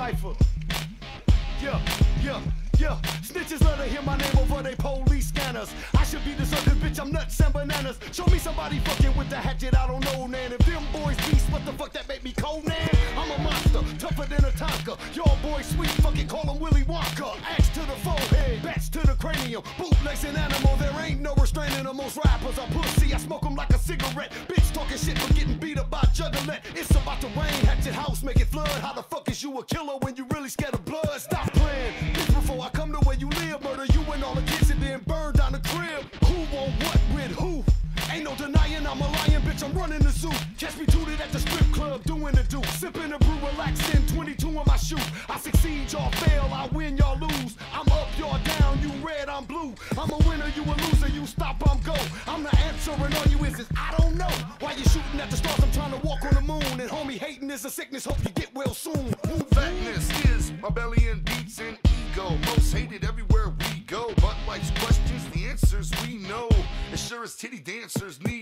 cipher. Yeah, yeah. Yeah, snitches love to hear my name over they police scanners. I should be the circus, bitch, I'm nuts and bananas. Show me somebody fucking with the hatchet, I don't know, man. If them boys beast, what the fuck that make me cold, man? I'm a monster, tougher than a Tonka. Your boy sweet, fucking call Bootlegs an animal, there ain't no restraining them. Most rappers are pussy, I smoke them like a cigarette. Bitch talking shit for getting beat up by Juggalette. It's about to rain, hatchet house, make it flood. How the fuck is you a killer when you really scared of Sipping a brew, relaxing. 22 in my shoe. I succeed, y'all fail. I win, y'all lose. I'm up, y'all down. You red, I'm blue. I'm a winner, you a loser. You stop, I'm go. I'm the answer, and all you is is I don't know. Why you shooting at the stars? I'm trying to walk on the moon. And homie, hating is a sickness. Hope you get well soon. Fatness is my belly and beats and ego. Most hated everywhere we go. But life's questions, the answers we know. As sure as titty dancers need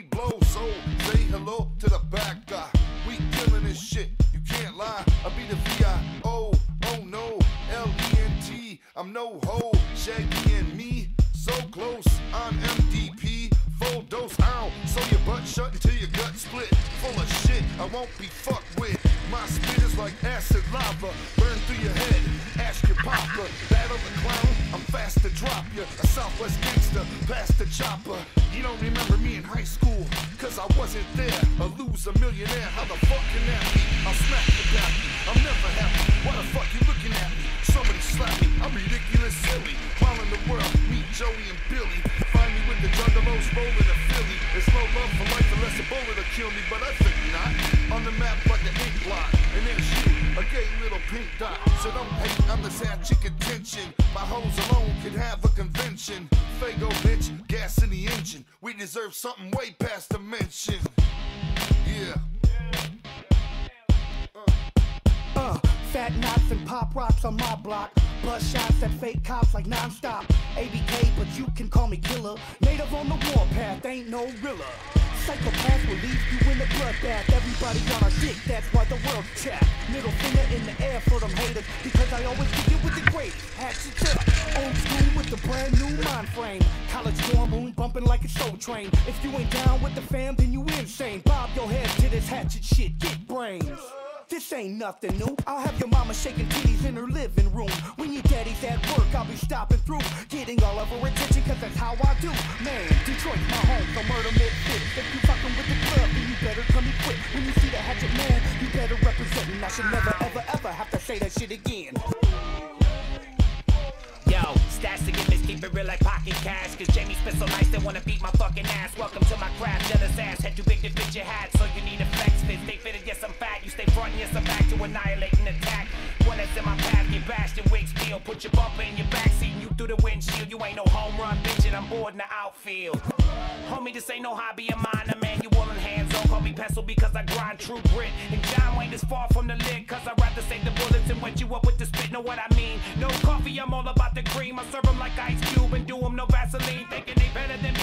Dose. Ow. So your butt shut until your gut split. Full of shit. I won't be fucked with. My spit is like acid lava. Burn through your head. Ask your papa. Battle the clown. I'm fast to drop you. A Southwest gangster. Past the chopper. You don't remember me in high school. Cause I wasn't there. A loser millionaire. How the fuck can that be? I'll smack the back. I'm never happy. Why the fuck you looking at me? Somebody slap me. I'm ridiculous silly. While in the world, meet Joey and Billy. Find me with the juggalos rolling a Philly. It's no love for life unless a bullet will kill me, but I think not. On the map like an ink blot. And there's you, a gay little pink dot. So don't hate, I'm the sad chick attention. My hoes alone could have a convention. Fago bitch, gas in the engine. We deserve something way past the mention. Yeah. Uh, fat knots and pop rocks on my block. Bust shots at fake cops like nonstop. ABK, but you can call me killer. Native on the warpath, ain't no rilla. Psychopath will leave you in a bloodbath. Everybody on our dick, that's why the world chat. Middle finger in the air for them haters. Because I always kick it with the great. Hatchet up. Old school with the brand new mind frame. College dorm room bumping like a soul train. If you ain't down with the fam, then you insane. Bob your head to this hatchet shit. Get brains. This ain't nothing new. I'll have your mama shaking titties in her living room. When your daddy's at work, I'll be stopping through. Getting all of her attention, cause that's how I do. Man, Detroit's my home, so murder mid fit. If you fucking with the club, then you better come equipped. When you see the hatchet man, you better represent. And I should never, ever, ever have to say that shit again. Yo, stats to get this, keep it real like pocket cash. Cause Jamie spit so nice, they wanna beat my fucking ass. Welcome to my craft, jealous ass. Head too big to fit your hat, so you Yes, I'm back to annihilate and attack. One that's in my path, get bashed in wigs peel. Put your bumper in your backseat and you through the windshield. You ain't no home run bitch, and I'm bored in the outfield. Homie, this ain't no hobby of mine. A manual and hands on. Call me pencil because I grind true grit. And John Wayne is far from the lid, cause I'd rather save the bullets and wet you up with the spit. Know what I mean? No coffee, I'm all about the cream. I serve them like Ice Cube and do them no Vaseline. Thinking they better than and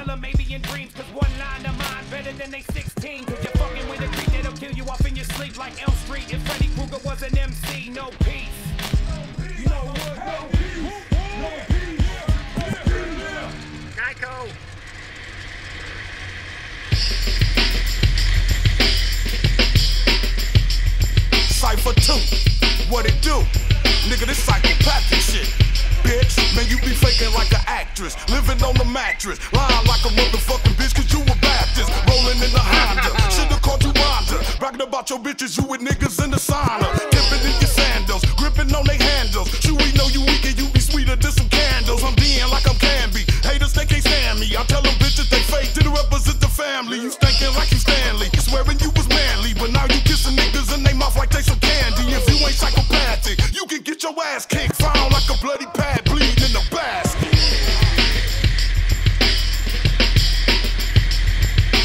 tell them maybe in dreams. Cause one line of mine better than they 16. Cause you're fucking with a creep that'll kill you off in your sleep like Elm Street. If Freddy Krueger was an MC, no peace. You know? No peace. No peace. Geico. Cypher 2, what it do? Nigga, this psychopathic shit. Bitch, man, you be faking like an actress. Living on the mattress. Ass kicked. Like a bloody pad bleeding in the basket.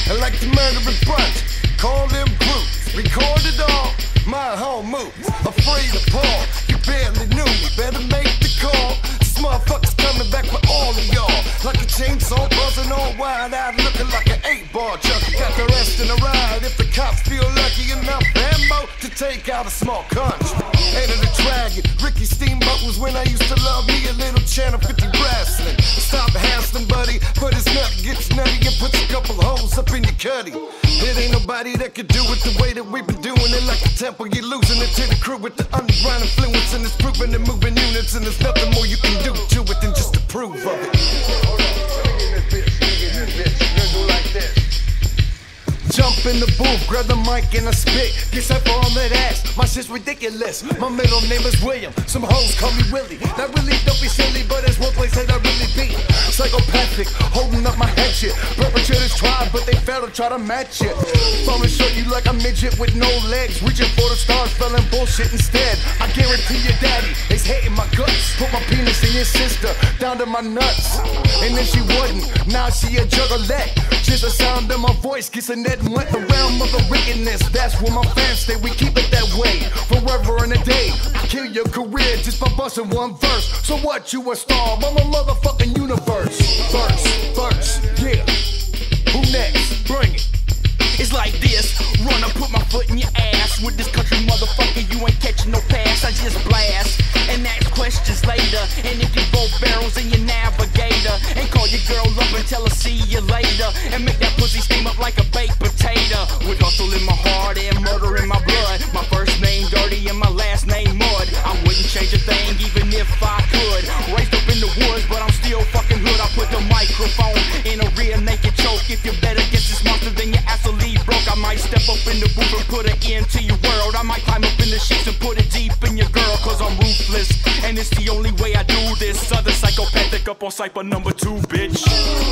I like the murder and punch, call them brutes. Record it all, my home moves. Afraid to Paul, you barely knew me. Better make the call. This motherfucker's coming back for all of y'all. Like a chainsaw buzzing all wide out, looking like an eight ball chuck. Got the rest in the ride if the cops feel lucky enough. Ammo to take out a small country. Enter the dragon. Ricky was when I used to love me a little channel 50 wrestling. Stop hassling, buddy, but his nut gets nutty and puts a couple holes up in your cutty. It ain't nobody that could do it the way that we've been doing it like a temple. You're losing it to the crew with the underground influence, and it's proving and moving units, and there's nothing more you can do to it than just approve of it. In the booth, grab the mic and I spit. Get set for all that ass. My shit's ridiculous. My middle name is William. Some hoes call me Willie. Not really, don't be silly, but it's one place that I really be. Psychopathic, holding up my head shit. Perpetrators try, but they fail to try to match it. Falling short, you like a midget with no legs. Reaching for the stars, spelling bullshit instead. I guarantee your daddy is hating my guts. Put my penis in your sister, down to my nuts. And then she wouldn't, now she a juggalette. Just the sound of my voice gets a net went the realm of the wickedness. That's where my fans stay, we keep it that way. Forever and a day. I Kill your career just by busting one verse. So what, you a star? I'm a motherfucking universe. Verse, verse, yeah. Next? Bring it. It's like this, run up, put my foot in your ass. With this country motherfucker, you ain't catching no pass. I just blast put an end to your world. I might climb up in the sheets and put it deep in your girl, cause I'm ruthless. And it's the only way I do this. Other psychopathic up on cypher number two, bitch.